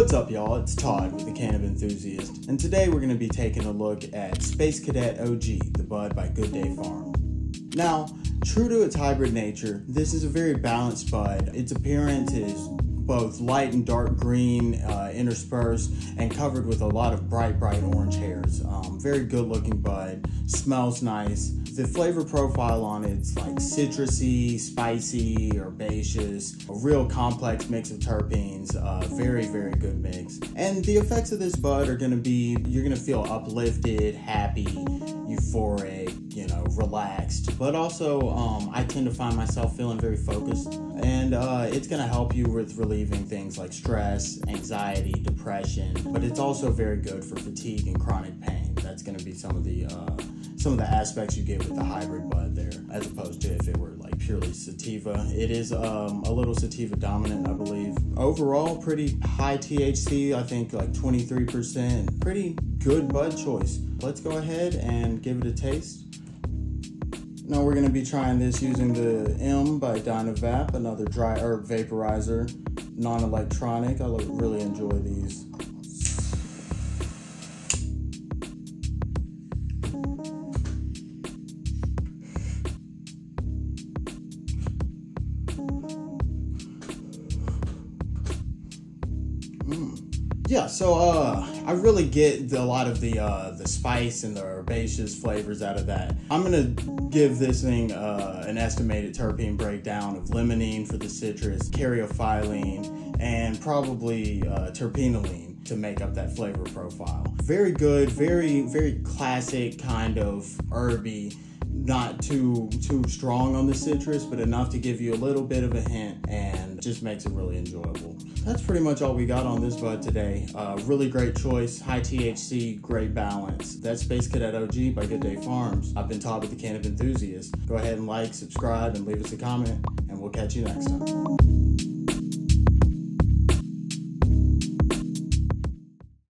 What's up, y'all? It's Todd with the Cannabinthusiast, and today we're going to be taking a look at Space Cadet OG, the bud by Good Day Farm. Now, true to its hybrid nature, this is a very balanced bud. Its appearance is both light and dark green uh, interspersed and covered with a lot of bright, bright orange hairs. Um, very good looking bud, smells nice. The flavor profile on it's like citrusy, spicy, herbaceous, a real complex mix of terpenes, uh, very, very good mix. And the effects of this bud are gonna be, you're gonna feel uplifted, happy, euphoric, relaxed. But also, um, I tend to find myself feeling very focused, and uh, it's gonna help you with relieving things like stress, anxiety, depression. But it's also very good for fatigue and chronic pain. That's gonna be some of the uh, some of the aspects you get with the hybrid bud there, as opposed to if it were like purely sativa. It is um, a little sativa dominant, I believe. Overall, pretty high THC. I think like 23%. Pretty good bud choice. Let's go ahead and give it a taste. Now we're going to be trying this using the M by Dynavap, another dry herb vaporizer, non-electronic. I really enjoy these. Mm. Yeah, so uh, I really get the, a lot of the uh, the spice and the herbaceous flavors out of that. I'm gonna give this thing uh, an estimated terpene breakdown of limonene for the citrus, caryophyllene, and probably uh, terpinolene to make up that flavor profile. Very good, very very classic kind of herby not too too strong on the citrus, but enough to give you a little bit of a hint and just makes it really enjoyable. That's pretty much all we got on this bud today. Uh, really great choice, high THC, great balance. That's Space Cadet OG by Good Day Farms. I've been Todd with the Cannabinthusiast. Go ahead and like, subscribe, and leave us a comment, and we'll catch you next time.